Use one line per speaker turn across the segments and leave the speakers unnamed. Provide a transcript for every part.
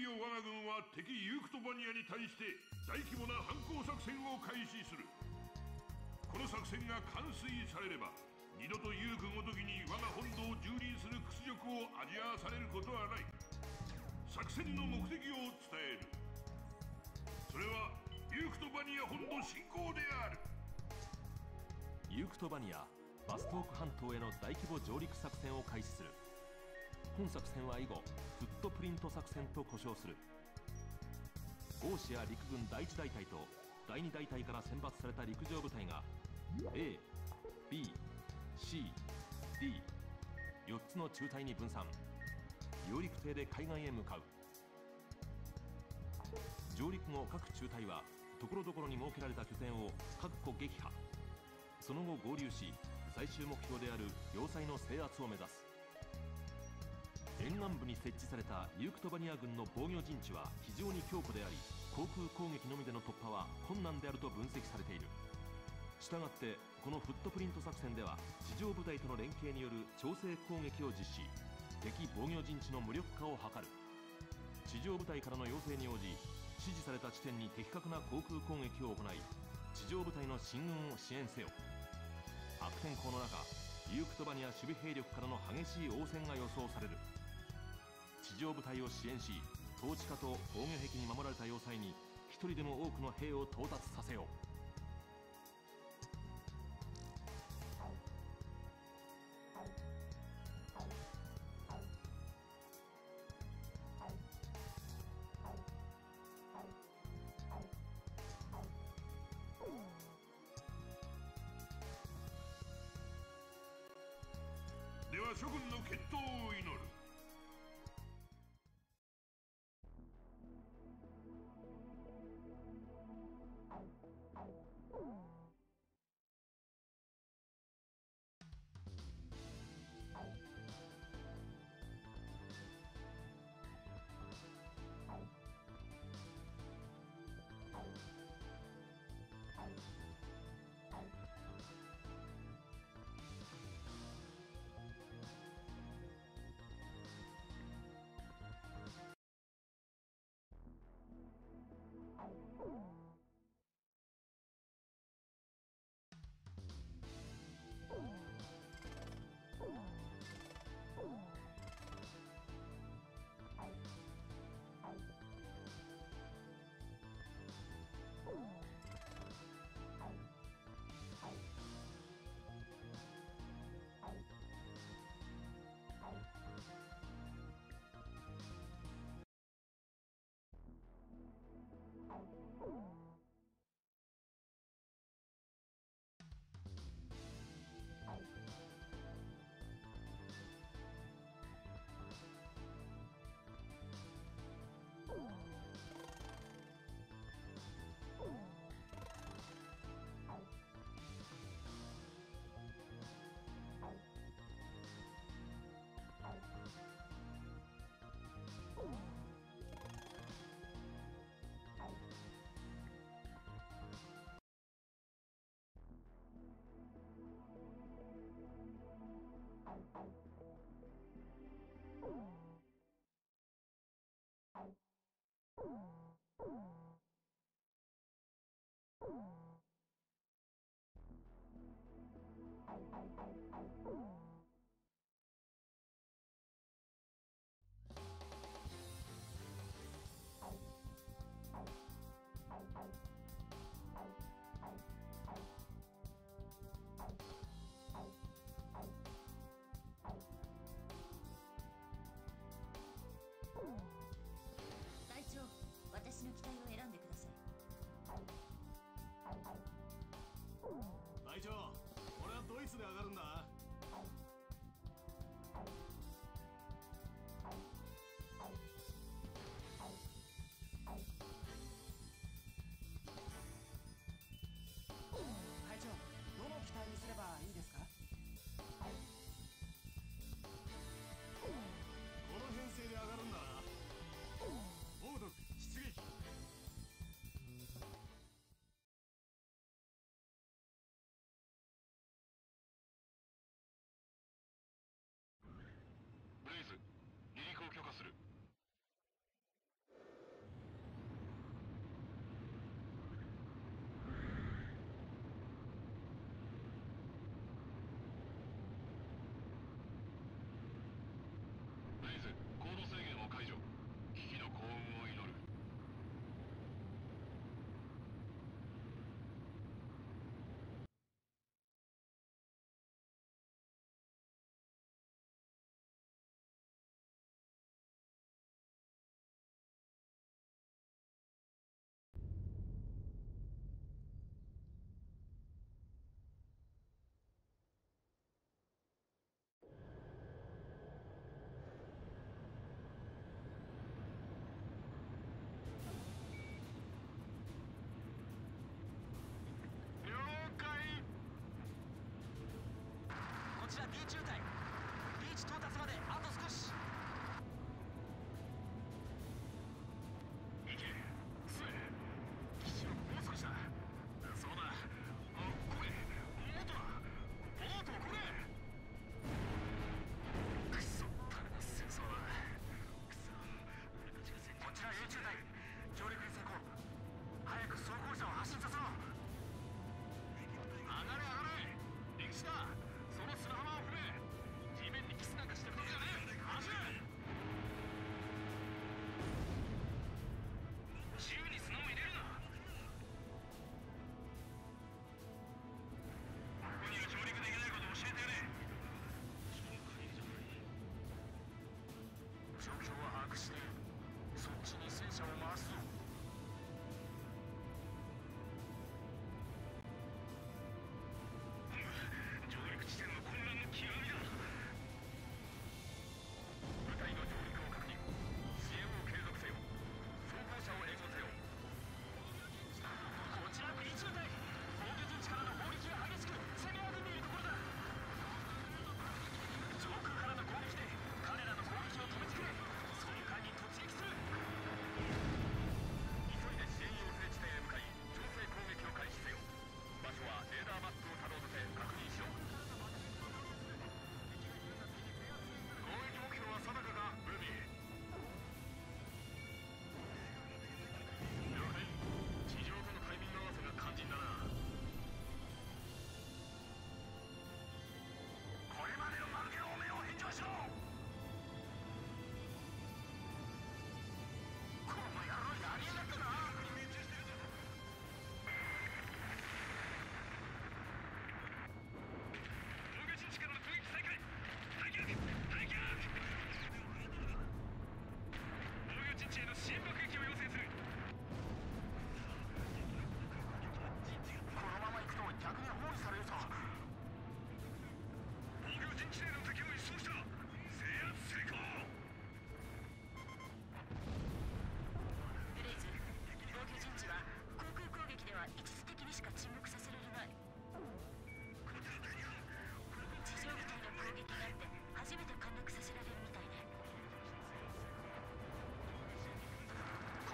いよ我が軍は敵ユークトバニアに対して大規模な反攻作戦を開始するこの作戦が完遂されれば二度とユークごときに我が本土を蹂躙する屈辱を味わわされることはない作戦の目的を伝える。それはユークトバニア本土侵攻である。
ユークトバニアバストーク半島への大規模上陸作戦を開始する。本作戦は以後フットプリント作戦と呼称する。オーシア陸軍第1大隊と第2大隊から選抜された陸上部隊が ABCD4 つの中隊に分散。揚陸艇で海岸へ向かう。上陸後各中隊は所々に設けられた拠点を各個撃破。その後合流し最終目標である要塞の制圧を目指す。沿岸部に設置されたユークトバニア軍の防御陣地は非常に強固であり航空攻撃のみでの突破は困難であると分析されている。したがってこのフットプリント作戦では地上部隊との連携による調整攻撃を実施。敵防御陣地の無力化を図る。地上部隊からの要請に応じ指示された地点に的確な航空攻撃を行い地上部隊の進軍を支援せよ。悪天候の中ユークトバニア守備兵力からの激しい応戦が予想される。上部隊を支援し統治下と防御壁に守られた要塞に一人でも多くの兵を到達させよう。
Oh. Oh.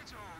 vital.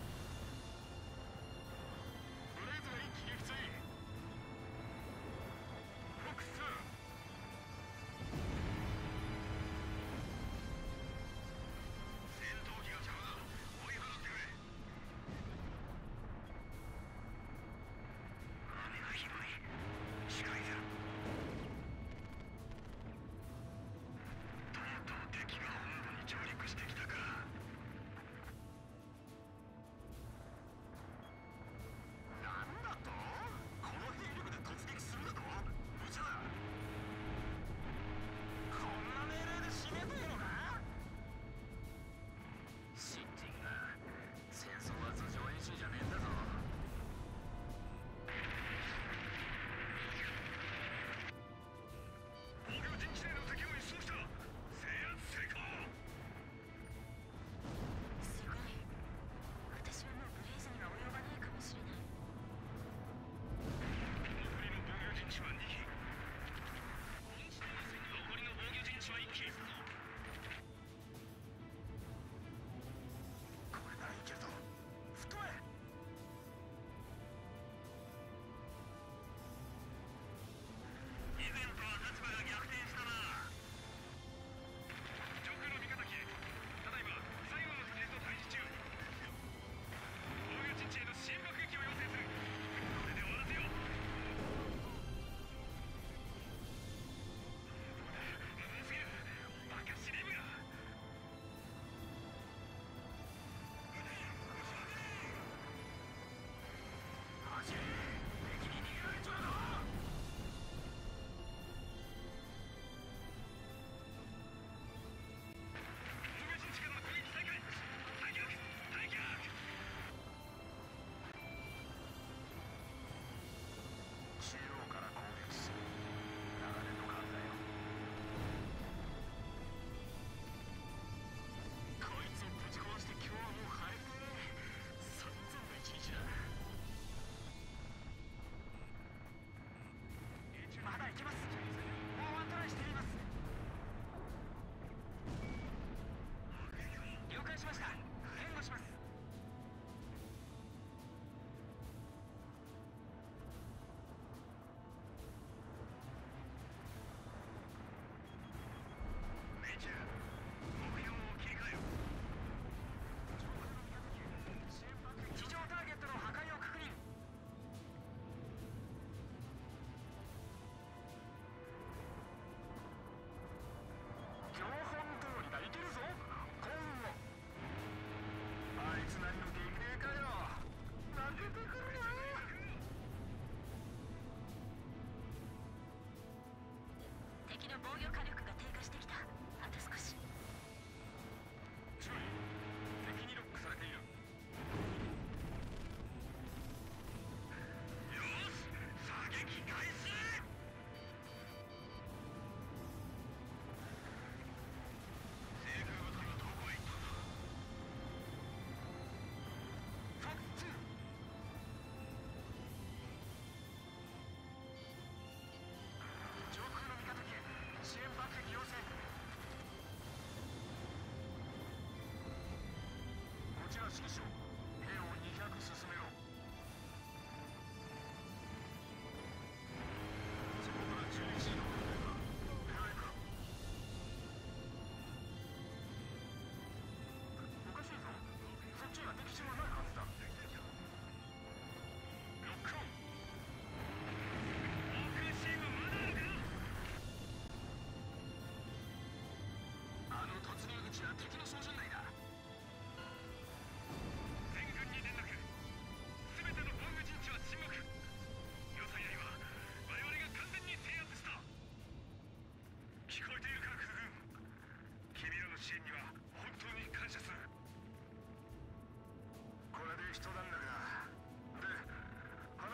Let's go.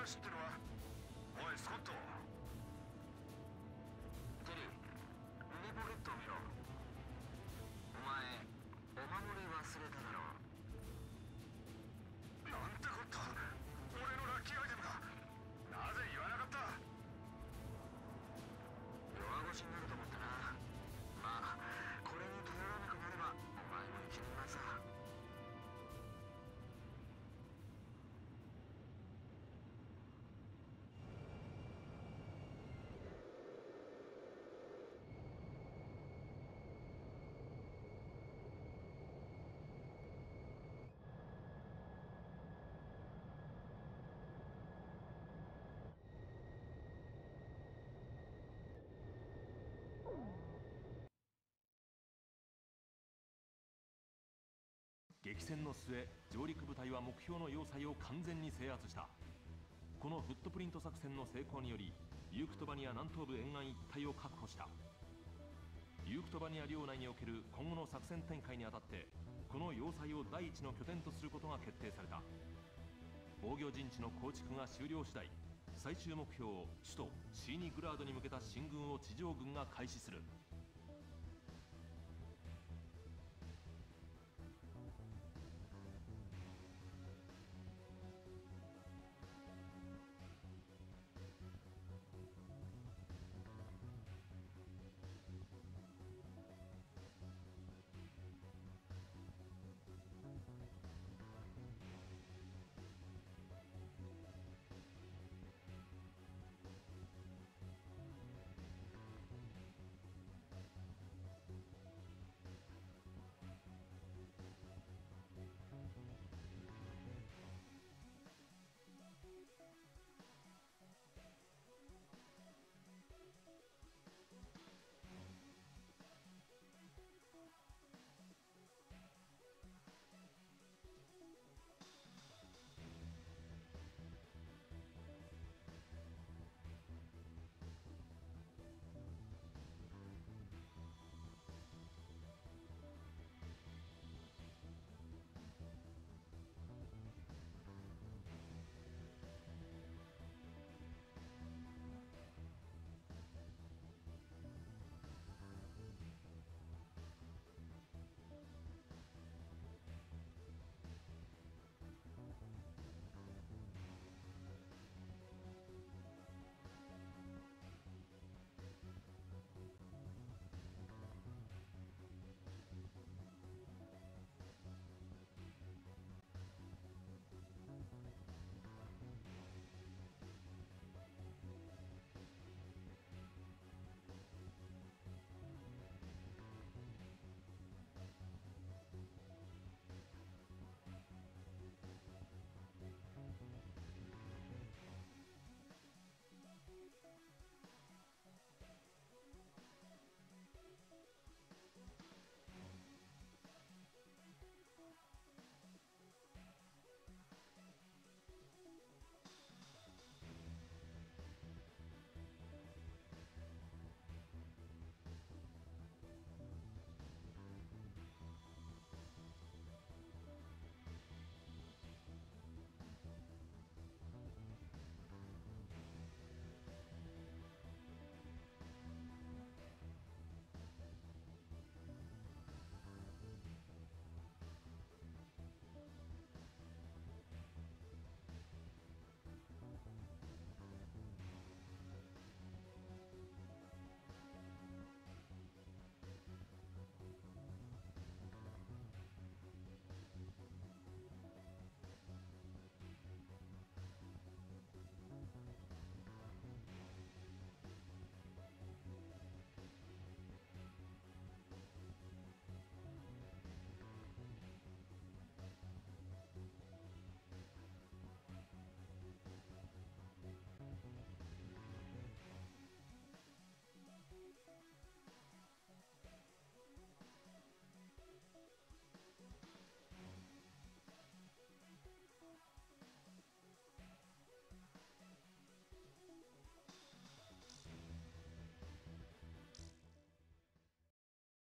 Костро. 激
戦の末上陸部隊は目標の要塞を完全に制圧した。このフットプリント作戦の成功によりユークトバニア南東部沿岸一帯を確保した。ユークトバニア領内における今後の作戦展開にあたってこの要塞を第一の拠点とすることが決定された。防御陣地の構築が終了次第最終目標を首都シーニグラードに向けた進軍を地上軍が開始する。